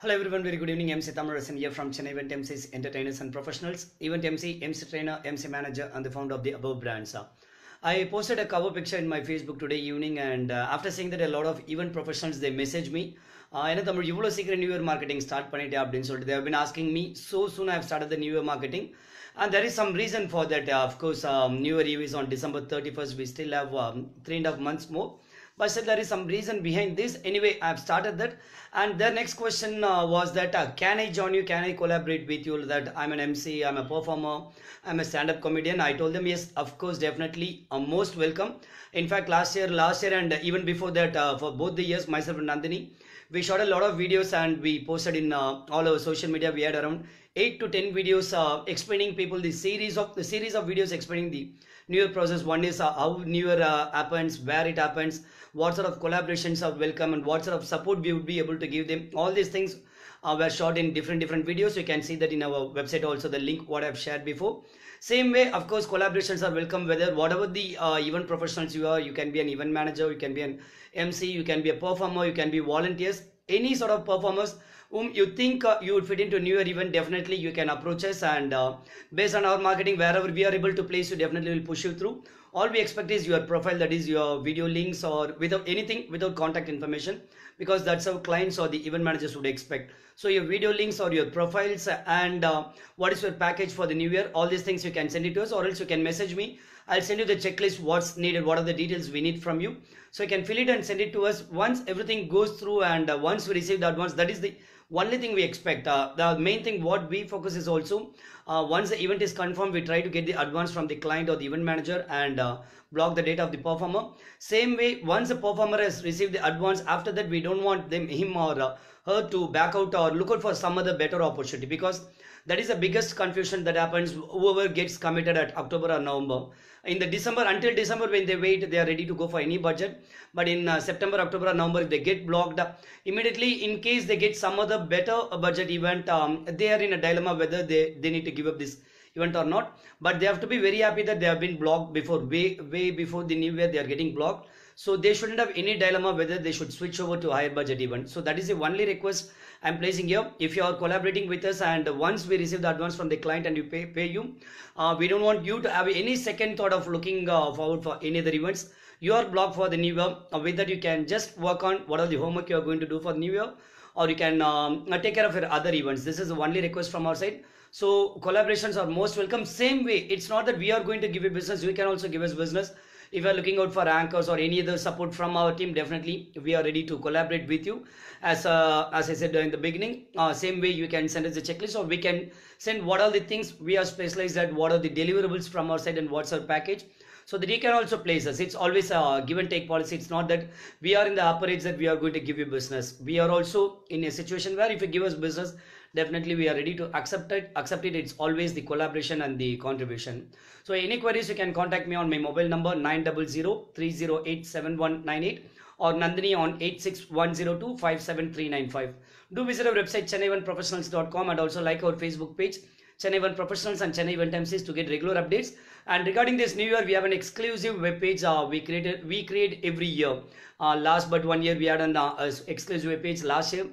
Hello everyone, very good evening. MC Thamizharasan here from Chennai Event MCs, Entertainers and Professionals, Event MC, MC Trainer, MC Manager and the founder of the above brands. I posted a cover picture in my Facebook today evening and uh, after seeing that a lot of event professionals they message me uh, என்ன தமிழ் இவ்வளோ சீக்கிரம் new year marketing start பண்ணிட்டேன் அப்படின்னு சொல்லிட்டு they've been asking me so soon I have start the new year marketing and there is some reason for that of course new year eve is on December thirty first we still have three and half months more but still there is some reason behind this. Anyway i have started that. And the next question uh, was that uh, can i join you? Can i collaborate with you? That i'm an mc i'm a performer i'm a stand-up comedian. I told them yes of course definitely uh, most welcome. In fact last year last year and even before that uh, for both the years myself and Nandhini we shot a lot of videos and we posted in uh, all our social media we had around 8 to 10 videos uh, explaining people the series of the series of videos explaining the new year process. One is uh, how new year uh, happens where it happens what sort of collaborations are welcome and what sort of support we would be able to give them. All these things uh, were shot in different different videos. You can see that in our website also the link what i've shared before. Same way of course collaborations are welcome whether whatever the uh, event professionals you are you can be an event manager you can be an mc you can be a performer you can be volunteers. Any sort of performers whom you think uh, you would fit into new year event definitely you can approach us and uh, based on our marketing wherever we are able to place you definitely will push you through. All we expect is your profile that is your video links or without anything without contact information because that's how clients or the event managers would expect. So your video links or your profiles and uh, what is your package for the new year all these things you can send it to us or else you can message me. I'll send you the checklist what's needed what are the details we need from you. So you can fill it and send it to us. Once everything goes through and uh, once we receive the advance that is the only thing we expect. Uh, the main thing what we focus is also uh, once the event is confirmed we try to get the advance from the client or the event manager and uh, block the data of the performer. Same way once the performer has received the advance after that we don't want them him or uh, her to back out or look out for some other better opportunity because that is the biggest confusion that happens. Whoever gets committed at october or november in the december until december when they wait they are ready to go for any budget. But in uh, september october november they get blocked immediately in case they get some other better budget event um, they are in a dilemma whether they, they need to give up this event or not. But they have to be very happy that they have been blocked before way way before the new year they are getting blocked so they shouldn't have any dilemma whether they should switch over to higher budget event. So that is the only request i'm placing here. If you are collaborating with us and once we receive the advance from the client and you pay pay you uh, we don't want you to have any second thought of looking uh, forward for any other events. You are blocked for the new year. Uh, with that you can just work on what are the homework you are going to do for the new year or you can um, take care of your other events. This is the only request from our side. So collaborations are most welcome. Same way it's not that we are going to give you business. You can also give us business if you are looking out for anchors or any other support from our team definitely we are ready to collaborate with you. As uh, as i said in the beginning uh, same way you can send us the checklist or we can send what are the things we are specialized at what are the deliverables from our side and what's our package so that you can also place us. It's always a give and take policy. It's not that we are in the upper edge that we are going to give you business. We are also in a situation where if you give us business definitely we are ready to accept it accept it. It's always the collaboration and the contribution. So any queries you can contact me on my mobile number 900-308-7198 or Nandhini on 86102-57395 do visit our website chennaieventprofessionals.com and also like our facebook page Chennai Event Professionals and Chennai Event MCs to get regular updates. And regarding this new year, we have an exclusive web page uh, we created. We create every year. Uh, last but one year, we had an uh, exclusive web page last year.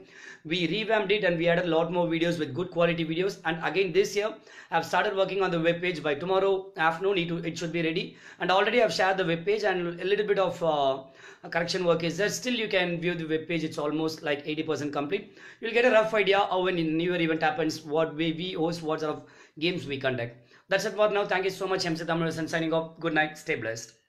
We revamped it and we added a lot more videos with good quality videos. And again, this year, I've started working on the web page. By tomorrow afternoon, it, it should be ready. And already I've shared the web page and a little bit of uh, correction work is there. Still, you can view the web page. It's almost like 80% complete. You'll get a rough idea how when new year event happens, what way we host, what sort of games we conduct. That's it for now. Thank you so much, MC Thamizharasan signing off. Good night. Stay blessed.